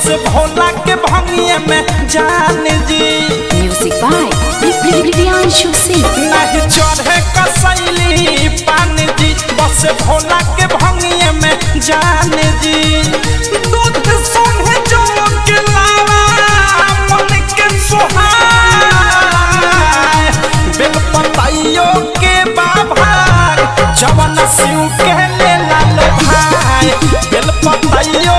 बस भोला के भंगिए में जान जी Rivian Singh. नहीं चढ़े कसैली पान जी बस भोला के भंगिए में जान जी दूध संगे जो के लावा मन के सुहाए। बेल पताइयो के बाबा जवन शिव के ले लाल भाई बेल पताइयो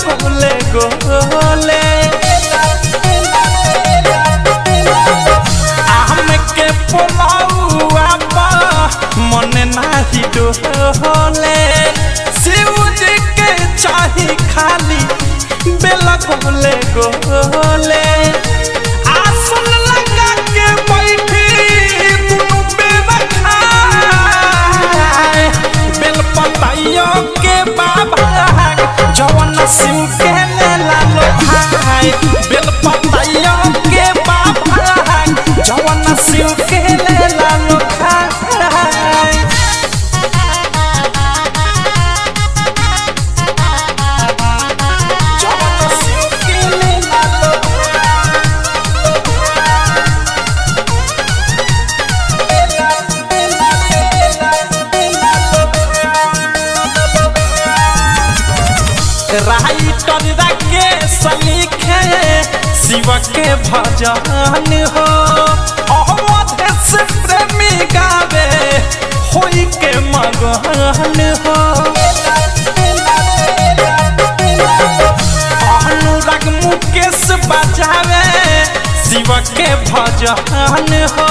गोले गोले के पोलौआ बा मन नाही शिव जी के चाही खाली बेला गोले गोले शिव के लालो भाई लिखे शिव के भजन हो। अवधेश प्रेमी गावे के मगन हो। अनुराग मुकेश बजावे, शिव के भजन हो।